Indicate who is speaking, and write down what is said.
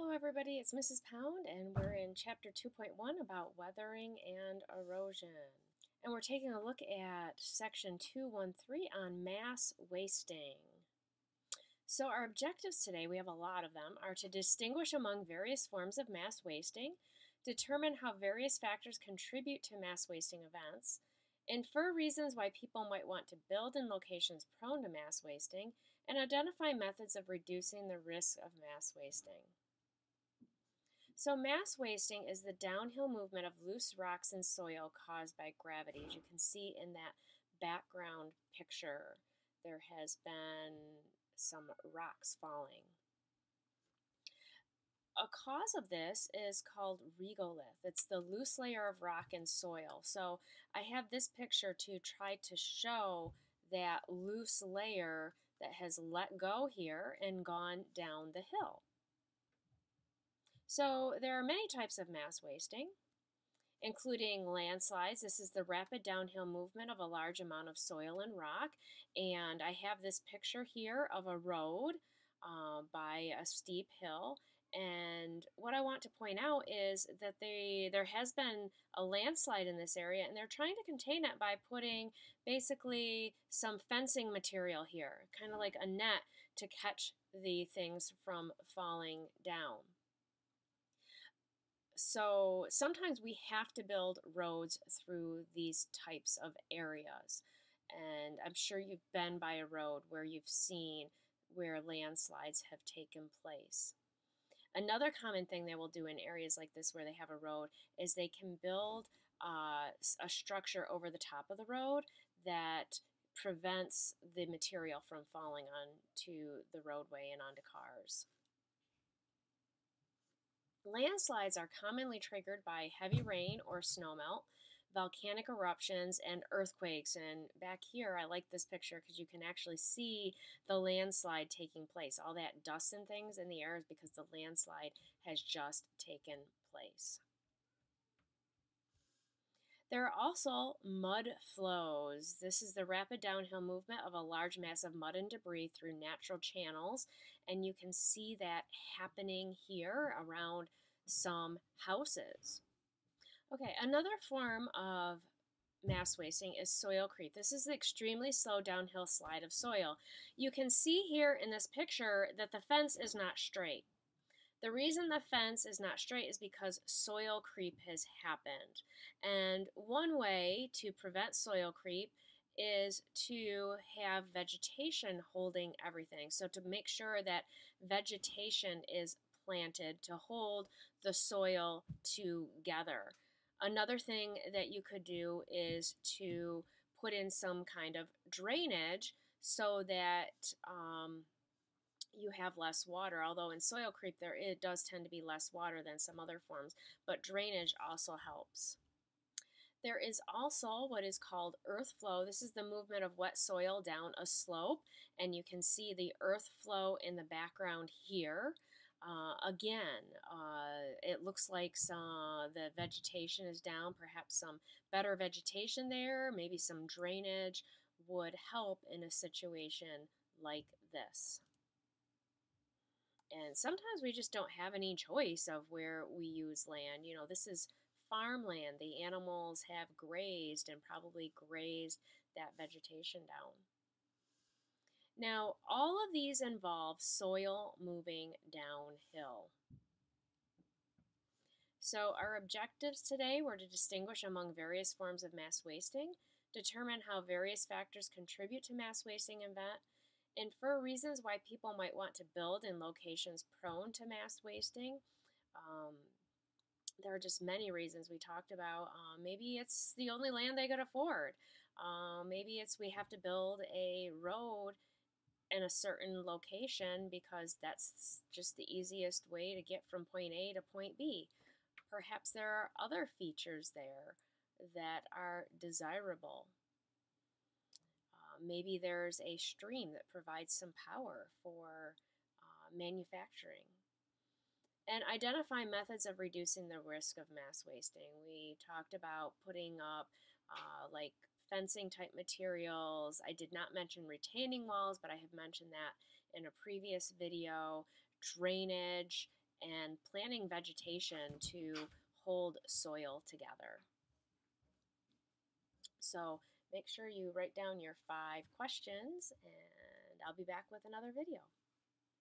Speaker 1: Hello everybody, it's Mrs. Pound and we're in chapter 2.1 about weathering and erosion. And we're taking a look at section 213 on mass wasting. So our objectives today, we have a lot of them, are to distinguish among various forms of mass wasting, determine how various factors contribute to mass wasting events, infer reasons why people might want to build in locations prone to mass wasting, and identify methods of reducing the risk of mass wasting. So mass wasting is the downhill movement of loose rocks and soil caused by gravity. As you can see in that background picture, there has been some rocks falling. A cause of this is called regolith. It's the loose layer of rock and soil. So I have this picture to try to show that loose layer that has let go here and gone down the hill. So there are many types of mass wasting, including landslides. This is the rapid downhill movement of a large amount of soil and rock. And I have this picture here of a road uh, by a steep hill. And what I want to point out is that they there has been a landslide in this area, and they're trying to contain it by putting basically some fencing material here, kind of like a net to catch the things from falling down. So sometimes we have to build roads through these types of areas. And I'm sure you've been by a road where you've seen where landslides have taken place. Another common thing they will do in areas like this where they have a road is they can build uh, a structure over the top of the road that prevents the material from falling onto the roadway and onto cars. Landslides are commonly triggered by heavy rain or snowmelt, volcanic eruptions, and earthquakes. And back here, I like this picture because you can actually see the landslide taking place. All that dust and things in the air is because the landslide has just taken place. There are also mud flows. This is the rapid downhill movement of a large mass of mud and debris through natural channels. And you can see that happening here around some houses. Okay, another form of mass wasting is soil creep. This is the extremely slow downhill slide of soil. You can see here in this picture that the fence is not straight. The reason the fence is not straight is because soil creep has happened. And one way to prevent soil creep is to have vegetation holding everything. So to make sure that vegetation is planted to hold the soil together. Another thing that you could do is to put in some kind of drainage so that um, you have less water. Although in soil creep there it does tend to be less water than some other forms, but drainage also helps. There is also what is called earth flow. This is the movement of wet soil down a slope, and you can see the earth flow in the background here. Uh, again, uh, it looks like some, the vegetation is down, perhaps some better vegetation there, maybe some drainage would help in a situation like this. And sometimes we just don't have any choice of where we use land. You know, this is farmland. The animals have grazed and probably grazed that vegetation down. Now, all of these involve soil moving downhill. So our objectives today were to distinguish among various forms of mass wasting, determine how various factors contribute to mass wasting event, infer reasons why people might want to build in locations prone to mass wasting. Um, there are just many reasons we talked about. Um, maybe it's the only land they could afford. Um, maybe it's we have to build a road in a certain location because that's just the easiest way to get from point A to point B. Perhaps there are other features there that are desirable. Maybe there's a stream that provides some power for uh, manufacturing. And identify methods of reducing the risk of mass wasting. We talked about putting up uh, like fencing type materials. I did not mention retaining walls, but I have mentioned that in a previous video. Drainage and planting vegetation to hold soil together. So make sure you write down your five questions and I'll be back with another video.